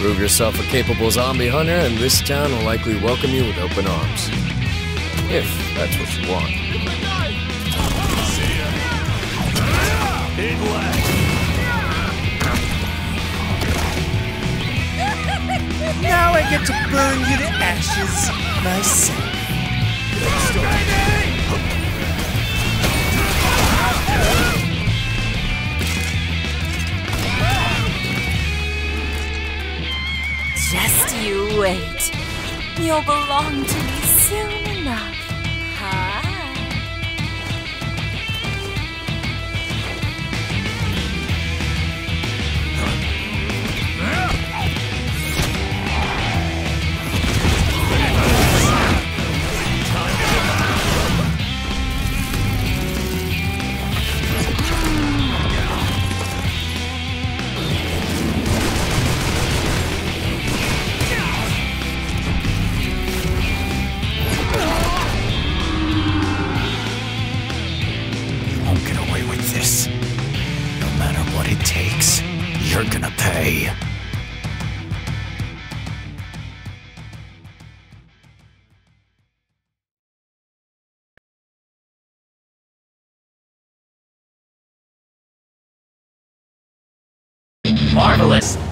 Prove yourself a capable zombie hunter, and this town will likely welcome you with open arms. If that's what you want. Now I get to burn you to ashes myself. Just you wait. You'll belong to me soon enough. You're gonna pay. Marvelous!